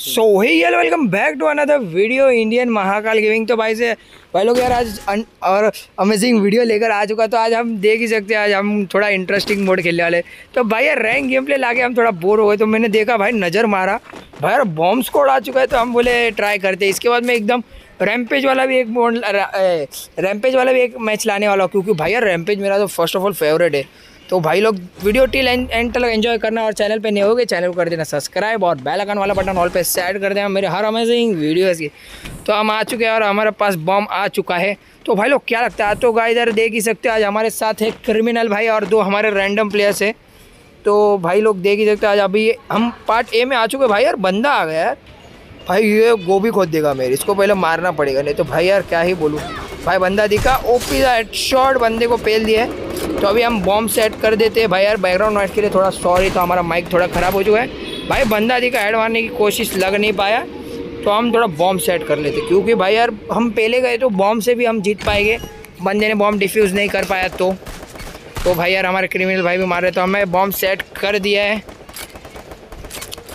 So hi hello welcome back to another video Indian Mahakal Gaming तो भाई से भाई लोग यार आज अन, और अमेजिंग वीडियो लेकर आ चुका तो आज हम देख ही सकते हैं आज हम थोड़ा इंटरेस्टिंग मोड खेलने वाले तो भाई यार रैंक गेम प्ले लाके हम थोड़ा बोर हो गए तो मैंने देखा भाई नज़र मारा। भाई यार बॉम्ब स्कोड आ चुका है तो हम बोले ट्राई करते इसके बाद में एकदम रैमपेज वाला भी एक मोड रैमपेज वाला भी एक मैच लाने वाला क्योंकि भाई यार रैमपेज मेरा तो फ़र्स्ट ऑफ़ ऑल फेवरेट है। तो भाई लोग वीडियो टिल एंड तक एंजॉय करना और चैनल पे नए होगे चैनल कर देना सब्सक्राइब और बेल आइकन वाला बटन ऑल पे सेट कर देना। मेरे हर अमेजिंग वीडियोस की। तो हम आ चुके हैं और हमारे पास बम आ चुका है। तो भाई लोग, क्या लगता है? तो गाय इधर देख ही सकते हैं, आज हमारे साथ है क्रिमिनल भाई और दो हमारे रैंडम प्लेयर्स है। तो भाई लोग देख ही सकते आज अभी हम पार्ट ए में आ चुके भाई यार, बंदा आ गया यार। भाई ये गोभी खोद देगा मेरे, इसको पहले मारना पड़ेगा, नहीं तो भाई यार क्या ही बोलूँ। भाई, बंदा दिखा। ओपी शॉर्ट बंदे को पेल दिया है। तो अभी हम बॉम्ब सेट कर देते हैं। भाई यार बैकग्राउंड नॉइस के लिए थोड़ा सॉरी तो हमारा माइक थोड़ा ख़राब हो चुका है। भाई, बंदा दिखा हेड मारने की कोशिश लग नहीं पाया। तो हम थोड़ा बॉम्ब सेट कर लेते, क्योंकि भाई यार, हम पहले गए तो बॉम्ब से भी हम जीत पाएँगे। बंदे ने बॉम्ब डिफ्यूज़ नहीं कर पाया तो। तो भाई यार, हमारे क्रिमिनल भाई भी मार रहे तो हमें बॉम्ब सेट कर दिया है।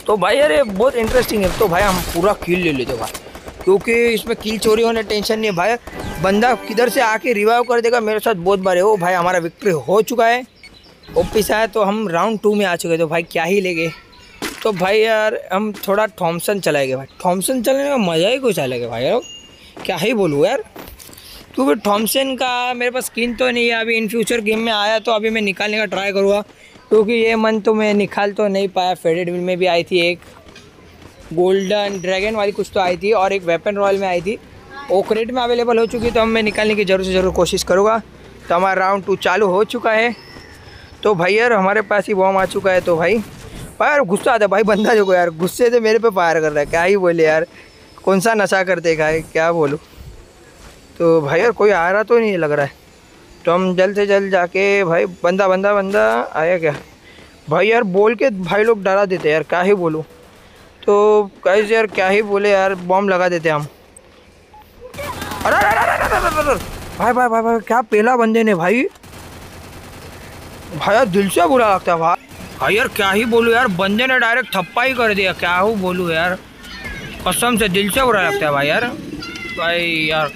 तो भाई यार, ये बहुत इंटरेस्टिंग है। तो भाई, हम पूरा किल ले लेते भाई। क्योंकि इसमें किल चोरी होने टेंशन नहीं है, भाई। बंदा किधर से आके रिवाइव कर देगा, मेरे साथ बहुत बार है। वो भाई, हमारा विक्ट्री हो चुका है। ओपीस आया तो हम राउंड टू में आ चुके तो भाई, क्या ही लेंगे तो भाई यार, हम थोड़ा थॉमसन चलाएँगे, भाई। थॉमसन चलाने का मज़ा ही कुछ अलग है, भाई। यार, क्या ही बोलूँ यार। क्योंकि थॉमसन का मेरे पास स्किन तो नहीं है। अभी इन फ्यूचर गेम में आया तो अभी मैं निकालने का ट्राई करूँगा, क्योंकि ये मन तो मैं निकाल तो नहीं पाया। फेडेड में भी आई थी एक। गोल्डन ड्रैगन वाली कुछ तो आई थी और एक वेपन रॉयल में आई थी। वो क्रेट में अवेलेबल हो चुकी तो हम मैं निकालने की ज़रूर से ज़रूर कोशिश करूँगा। तो हमारा राउंड टू चालू हो चुका है। तो भाई यार, हमारे पास ही बॉम आ चुका है तो भाई। भाई यार, गुस्सा आता है, भाई बंदा जो यार, गुस्से से मेरे पे फायर कर रहा है। क्या ही बोले यार, कौन सा नशा करते खाए क्या बोलूँ। तो भाई यार, कोई आ रहा तो नहीं लग रहा है। तो हम जल्द से जल्द जाके भाई, बंदा बंदा बंदा आया क्या। भाई यार, बोल के भाई लोग डरा देते यार, क्या ही बोलूँ। तो कैसे यार, क्या ही बोले यार बॉम्ब लगा देते हम। अरे भाई भाई भाई भाई, क्या पहला बंदे ने भाई। भाई यार, दिल से बुरा लगता है भाई। भाई यार, क्या ही बोलूँ यार, बंदे ने डायरेक्ट थप्पा ही कर दिया, क्या हूँ बोलूँ यार। कसम से दिल से बुरा लगता है भाई यार। भाई यार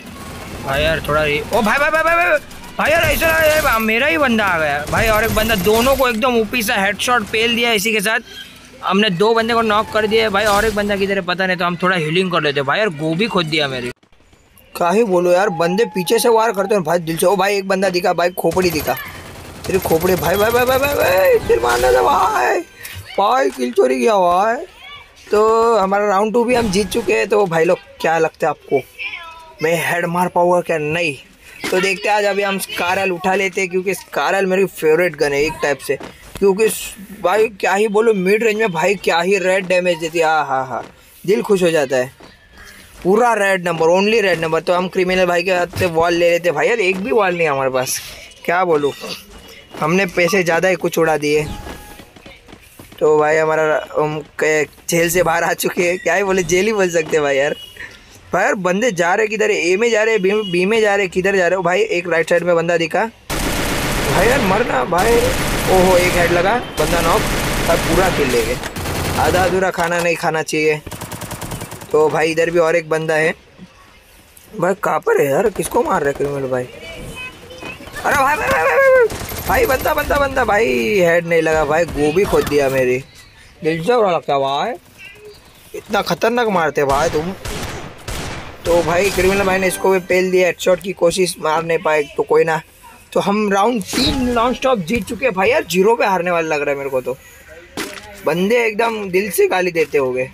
भाई यार, थोड़ा ओ, भाई भाई भाई भाई भाई यार, ऐसा मेरा ही बंदा आ गया। भाई और एक बंदा, दोनों को एकदम ऊपी से हेडशॉट पेल दिया इसी के साथ। हमने दो बंदे को नॉक कर दिया भाई, और एक बंदा किधर है पता नहीं तो हम थोड़ा हीलिंग कर लेते भाई यार, गोभी खोद दिया मेरी क्या ही बोलो यार, बंदे पीछे से वार करते हैं। भाई दिल से, ओ भाई, एक बंदा दिखा, भाई खोपड़ी दिखा। तेरी खोपड़ी, भाई भाई भाई भाई भाई भाई फिर मारने से भाई। भाई किल चोरी किया है। तो हमारा राउंड टू भी हम जीत चुके हैं तो भाई लोग, क्या लगता है आपको? मैं हेड मार पाऊँगा क्या? नहीं। तो देखते हैं, आज अभी हम स्कारल उठा लेते हैं, क्योंकि स्कारल मेरी फेवरेट गन है, एक टाइप से। क्योंकि भाई क्या ही बोलो मिड रेंज में भाई क्या ही रेड डैमेज देती है। हाँ हाँ हाँ। दिल खुश हो जाता है। पूरा red number only red number तो हम क्रिमिनल भाई के हाथ से वॉल ले लेते भाई यार एक भी वॉल नहीं हमारे पास। क्या बोलूँ? हमने पैसे ज़्यादा ही कुछ उड़ा दिए। तो भाई हमारा हम जेल से बाहर आ चुके हैं। क्या ही बोले जेल ही बोल सकते भाई यार। भाई यार बंदे जा रहे किधर? ए में जा रहे बी, बी में जा रहे किधर जा रहे हो? भाई एक राइट साइड में बंदा दिखा। भाई यार मरना भाई। ओहो, एक हेड लगा, बंदा नॉक और पूरा किल ले गए। आधा अधूरा खाना नहीं खाना चाहिए। तो भाई, इधर भी और एक बंदा है। भाई कहाँ पर है यार, किसको मार रहे क्रिमिनल भाई? अरे भाई भाई भाई भाई भाई बंदा बंदा बंदा, भाई हेड नहीं लगा, भाई, गोभी खोद दिया मेरी। दिल से लगता भाई। इतना खतरनाक मारते भाई तुम। तो भाई क्रिमिनल भाई ने इसको भी पेल दिया हेडशॉट की कोशिश मार नहीं पाए तो कोई ना। तो हम राउंड तीन नॉन स्टॉप जीत चुके हैं भाई यार। ज़ीरो पे हारने वाला लग रहा है मेरे को तो। बंदे एकदम दिल से गाली देते हो गए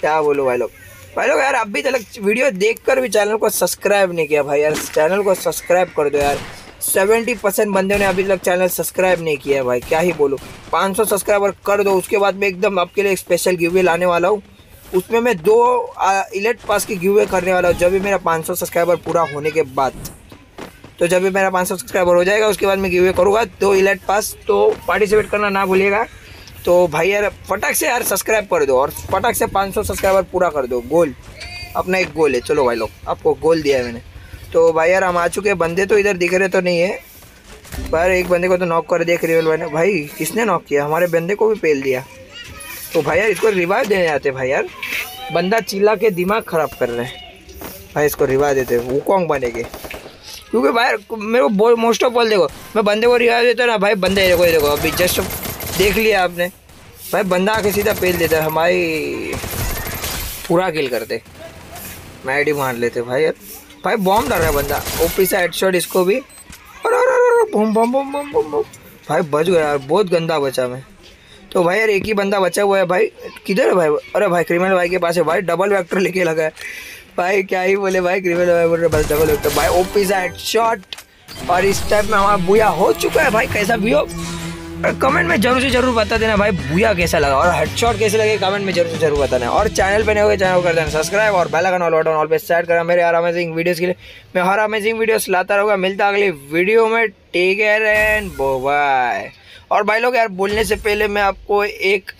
क्या बोलो भाई लोग? भाई लोग यार अभी तक वीडियो देखकर भी चैनल को सब्सक्राइब नहीं किया भाई यार। चैनल को सब्सक्राइब कर दो यार। सेवेंटी परसेंट बंदे ने अभी तक चैनल सब्सक्राइब नहीं किया है भाई। क्या ही बोलो? पाँच सौ सब्सक्राइबर कर दो, उसके बाद मैं एकदम आपके लिए एक स्पेशल गिवे लाने वाला हूँ। उसमें मैं दो इलेक्ट पास की गिवे करने वाला हूँ, जब भी मेरा पाँच सौ सब्सक्राइबर पूरा होने के बाद। तो जब भी मेरा पाँच सौ सब्सक्राइबर हो जाएगा, उसके बाद मैं गिवे करूँगा, दो इलेक्ट पास तो पार्टिसिपेट करना ना भूलिएगा। तो भाई यार, फटाक से यार सब्सक्राइब कर दो और फटाक से 500 सब्सक्राइबर पूरा कर दो गोल अपना एक गोल है, चलो भाई लोग, आपको गोल दिया है मैंने। तो भाई यार, हम आ चुके हैं, बंदे तो इधर दिख रहे तो नहीं है, पर एक बंदे को तो नॉक कर दिया क्रिवल भाई ने भाई, किसने नॉक किया? हमारे बंदे को भी पेल दिया। तो भाई यार, इसको रिवाज देने जाते भाई यार। बंदा चिल्ला के दिमाग खराब कर रहे हैं। भाई, इसको रिवाज देते वुकोंग बनेगे। क्योंकि भाई, मेरे को मोस्ट ऑफ़ ऑल देखो, मैं बंदे को रिवा देता ना, भाई बंदे, देखो देखो, अभी जस्ट देख लिया आपने। भाई बंदा आके सीधा पेल देता हमारी पूरा किल करते। मैं आईडी मार लेते, भाई, यार। भाई बॉम्ब डाल रहा है बंदा ओपी से हेडशॉट इसको भी। बम बम बम बम बम भाई, बच गया यार, बहुत गंदा बचा मैं। तो भाई, यार, एक ही बंदा बचा हुआ है, भाई। किधर है भाई? अरे भाई क्रिमिनल भाई के पास है, भाई डबल वेक्टर लेके लगा है। भाई, क्या ही बोले भाई, क्रिमिनल भाई बोल रहे बस डबल वेक्टर भाई ओपी से हेडशॉट और इस टाइप में हमारा बुया हो चुका है भाई, कैसा भी हो। कमेंट में ज़रूर से ज़रूर बता देना भाई बुया कैसा लगा। और हेडशॉट कैसे लगे, कमेंट में ज़रूर से ज़रूर बताना और चैनल पे नहीं होगा चैनल कर देना सब्सक्राइब और bell icon all button all पे सेट करना मेरे हर अमेजिंग वीडियोस के लिए, मैं हर अमेजिंग वीडियोस लाता रहूँगा। मिलता अगली वीडियो में। टेक केयर एंड बाय और भाई लोग यार, बोलने से पहले मैं आपको एक,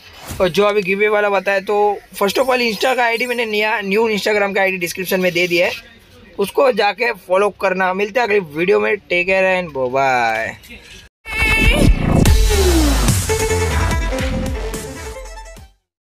जो अभी गिवे वाला बताया तो फ़र्स्ट ऑफ़ ऑल इंस्टा का आईडी मैंने नया न्यू इंस्टाग्राम का आईडी डिस्क्रिप्शन में दे दिया है। उसको जाके फॉलो करना। मिलते हैं अगली वीडियो में। Take care and bye.